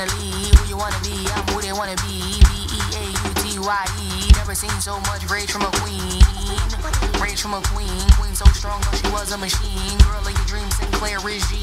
always. Who you wanna be? I'm who they wanna be. B E A U T Y E. Never seen so much rage from a queen. Rage from a queen. Queen so strong, she was a machine. Girl of your dreams, Sinclair regime.